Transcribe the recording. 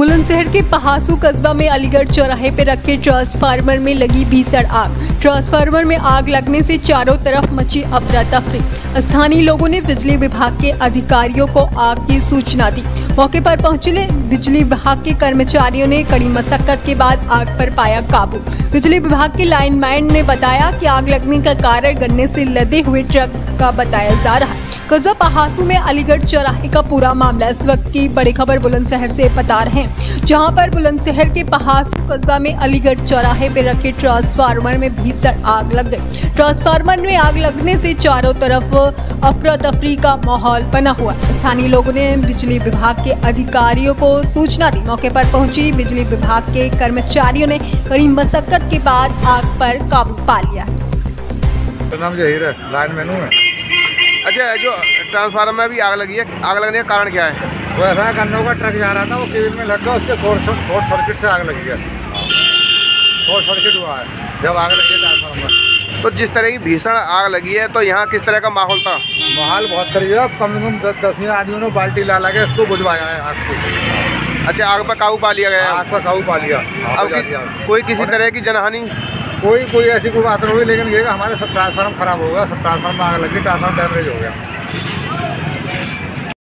बुलंदशहर के पहासू कस्बा में अलीगढ़ चौराहे पर रखे ट्रांसफार्मर में लगी भीषण आग। ट्रांसफार्मर में आग लगने से चारों तरफ़ मची अफरा तफरी स्थानीय लोगों ने बिजली विभाग के अधिकारियों को आग की सूचना दी। मौके पर पहुँचे बिजली विभाग के कर्मचारियों ने कड़ी मशक्कत के बाद आग पर पाया काबू। बिजली विभाग के लाइनमैन ने बताया कि आग लगने का कारण गन्ने से लदे हुए ट्रक का बताया जा रहा है। कस्बा पहासू में अलीगढ़ चौराहे का पूरा मामला इस वक्त की बड़ी खबर बुलंदशहर से बता रहे हैं, जहाँ पर बुलंदशहर के पहासू कस्बा में अलीगढ़ चौराहे पे रखे ट्रांसफार्मर में भीषण आग लग गई। ट्रांसफार्मर में आग लगने से चारों तरफ़ अफरा तफरी का माहौल बना हुआ स्थानीय लोगों ने बिजली विभाग के अधिकारियों को सूचना दी। मौके पर पहुँची बिजली विभाग के कर्मचारियों ने कड़ी मशक्कत के बाद आग पर काबू पा लिया। मेरा नाम जहीर है। लाइन मेनू है। अच्छा जो ट्रांसफार्मर में भी आग लगी है आग लगने का कारण क्या है? वो ऐसा है गन्नों का ट्रक जा रहा था वो केबिल में लग गया उसके शॉर्ट शॉर्ट सर्किट से आग लगी है। शॉर्ट सर्किट हुआ है जब आग लगी है ट्रांसफार्मर तो जिस तरह की भीषण आग लगी है तो यहाँ किस तरह का माहौल था? माहौल बहुत करीब है कम से कम दस दस आदमियों ने बाल्टी ला ला के इसको बुझवाया है आग को अच्छा आग पर काबू पा लिया गया? आग पर काबू पा लिया अब कोई किसी तरह की जनहानि? कोई कोई ऐसी कोई बात नहीं होगी, लेकिन ये हमारे सब ट्रांसफार्म खराब हो गया, सब ट्रांसफार्म में आग लगी ट्रांसफार्म डैमेज हो गया।